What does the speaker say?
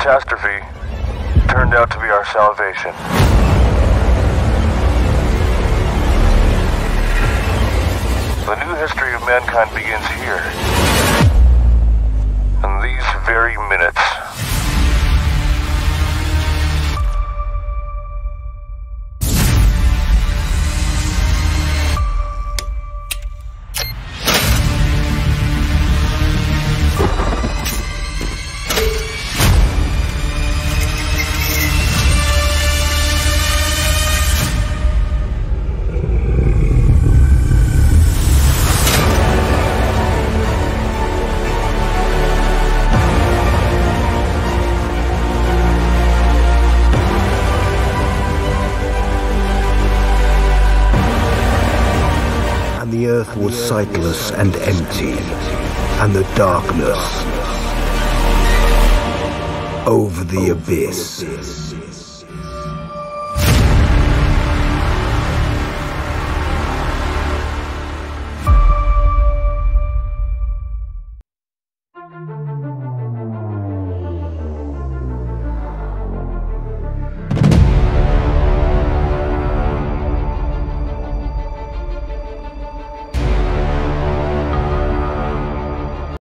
catastrophe turned out to be our salvation. The new history of mankind begins here. In these very minutes. The earth was sightless and empty, and the darkness over the abyss.